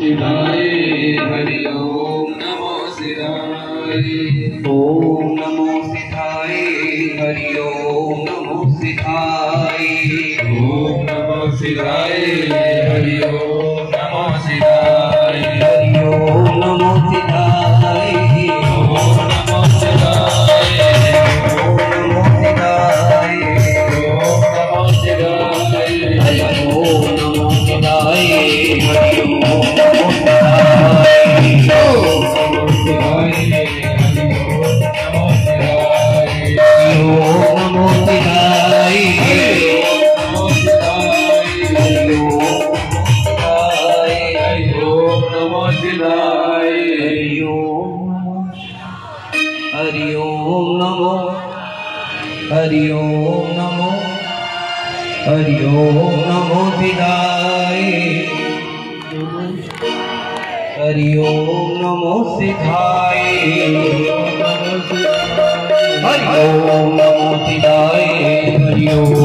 शिवाय हरि ओम नमो शिवाय। ओम नमो शिवाय हरि ओम नमो शिवाय। ओम नमो शिवाय हरि ओम। हरि ओम नमो। हरि ओम नमो। हरि ओम नमो हरि ओम नमो सिद्धाय। हरि ओम नमो सिद्धाय। हरि सिद्धाय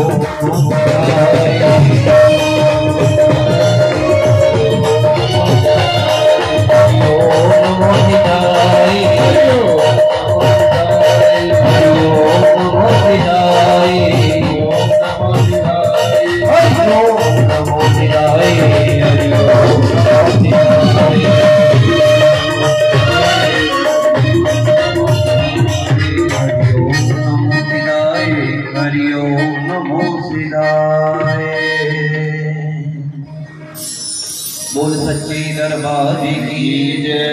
सच्चे दरबार की जय।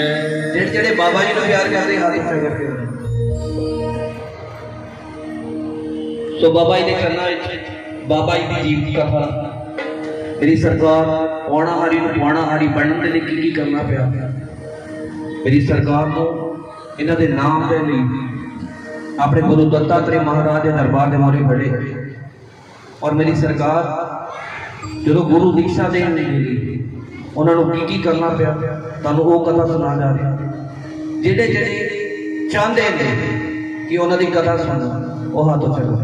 जेड़े जेड़े बाबा जी नु प्यार कर रहे हर इच्छा करके तो बाबा जी ने करना विच बाबा जी दी जीवन कथा मेरी सरकार पौना हारी नु पौना हारी बनन दे लिए की करना पया मेरी सरकार को इना दे नाम दे लिए अपने गुरु दत्तात्रेय महाराज के दरबार दे मारे खड़े और मेरी सरकार जो गुरु दीक्षा देने मिली उन्होंने की की करना पाया। तू वह कथा सुना जा रहा। जोड़े जोड़े चाहते थे कि उन्होंने कथा सुनो वह हाथ चलो।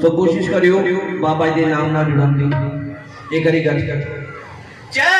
तो कोशिश करियो, बाबा जी नाम ना जुड़न की एक बार गल। कर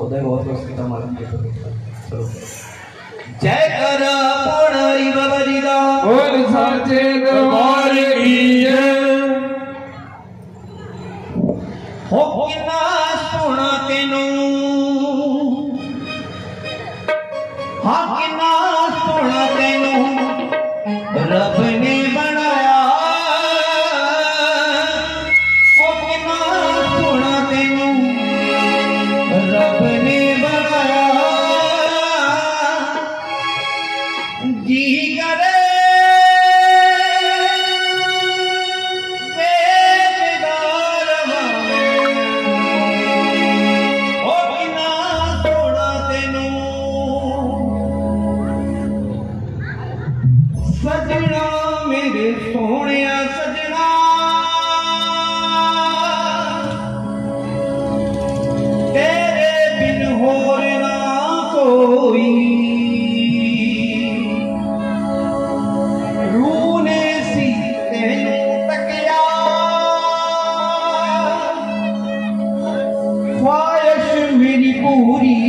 उदय बहुत मस्ती मालूम नहीं जय कर पुणरी बबरी दा और साचे दरबार की जय। सोने सजना तेरे बिन होर ना कोई रूने सी तेनू तकया ख्वाहिश मेरी पूरी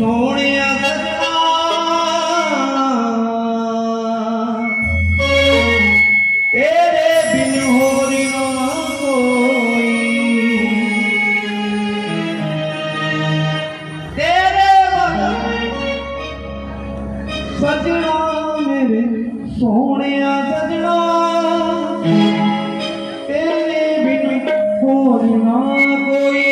सोने तेरे बिन हो रिना सजना मेरे सोने सजना तेरे बिन हो रिना कोई